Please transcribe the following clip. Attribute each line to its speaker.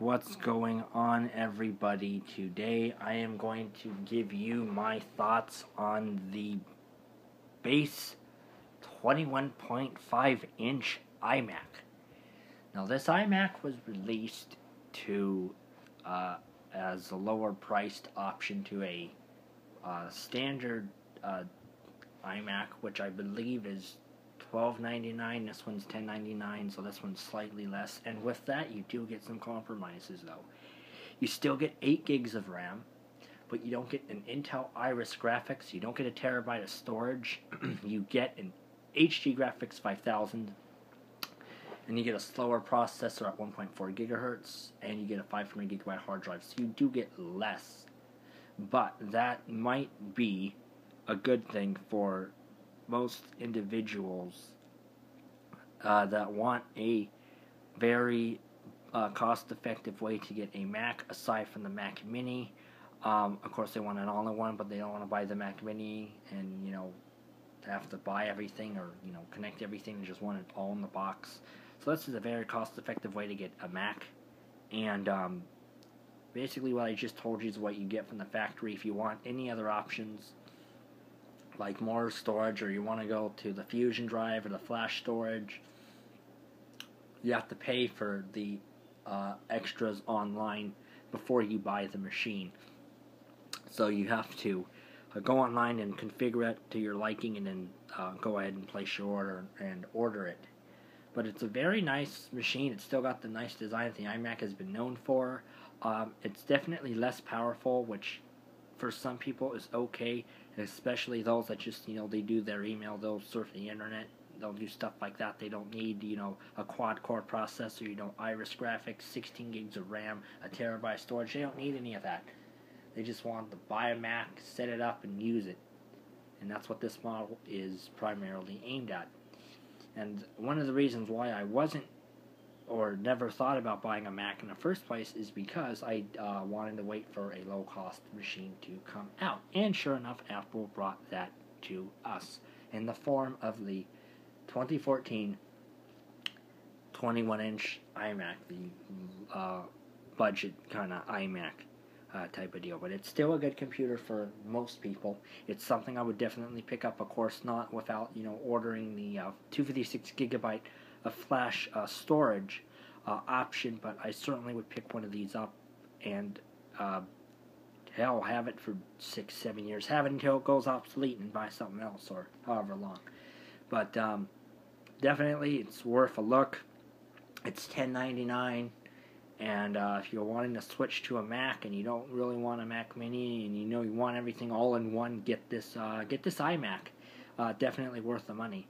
Speaker 1: What's going on, everybody? Today I am going to give you my thoughts on the base 21.5 inch iMac. Now, this iMac was released to uh, as a lower priced option to a uh, standard uh, iMac, which I believe is $12.99. This one's $10.99, so this one's slightly less. And with that, you do get some compromises, though. You still get 8 gigs of RAM, but you don't get an Intel Iris graphics. You don't get a terabyte of storage. you get an HD Graphics 5000, and you get a slower processor at 1.4 gigahertz, and you get a 500 gigabyte hard drive. So you do get less, but that might be a good thing for most individuals uh, that want a very uh, cost-effective way to get a Mac aside from the Mac Mini. Um, of course, they want an all-in-one, but they don't want to buy the Mac Mini and you know have to buy everything or you know connect everything and just want it all in the box. So this is a very cost-effective way to get a Mac, and um, basically what I just told you is what you get from the factory. If you want any other options, like more storage or you want to go to the fusion drive or the flash storage you have to pay for the uh, extras online before you buy the machine. So you have to uh, go online and configure it to your liking and then uh, go ahead and place your order and order it. But it's a very nice machine. It's still got the nice design that the iMac has been known for. Um, it's definitely less powerful which for some people is okay, especially those that just, you know, they do their email, they'll surf the internet, they'll do stuff like that. They don't need, you know, a quad core processor, you know, Iris graphics, 16 gigs of RAM, a terabyte storage. They don't need any of that. They just want to buy a Mac, set it up, and use it. And that's what this model is primarily aimed at. And one of the reasons why I wasn't or never thought about buying a Mac in the first place is because I uh, wanted to wait for a low cost machine to come out. And sure enough, Apple brought that to us in the form of the 2014 21 inch iMac, the uh, budget kind of iMac. Uh, type of deal, but it's still a good computer for most people. It's something I would definitely pick up, of course, not without you know ordering the uh, 256 gigabyte a flash uh, storage uh, option, but I certainly would pick one of these up and uh, hell, have it for six, seven years. Have it until it goes obsolete and buy something else or however long. But um, definitely, it's worth a look. It's ten ninety nine, and uh, if you're wanting to switch to a Mac and you don't really want a Mac Mini and you know you want everything all in one, get this uh, get this iMac. Uh, definitely worth the money.